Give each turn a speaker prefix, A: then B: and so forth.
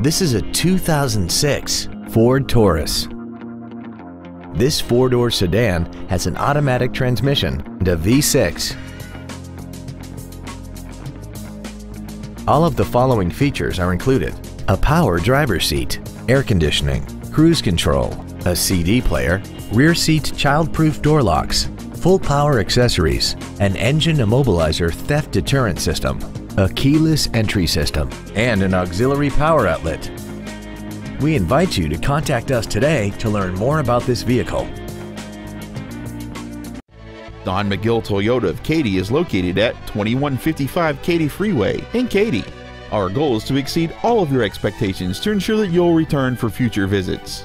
A: This is a 2006 Ford Taurus. This four-door sedan has an automatic transmission and a V6. All of the following features are included. A power driver's seat, air conditioning, cruise control, a CD player, rear seat child-proof door locks, full power accessories, an engine immobilizer theft deterrent system, a keyless entry system, and an auxiliary power outlet. We invite you to contact us today to learn more about this vehicle.
B: Don McGill Toyota of Katy is located at 2155 Katy Freeway in Katy. Our goal is to exceed all of your expectations to ensure that you'll return for future visits.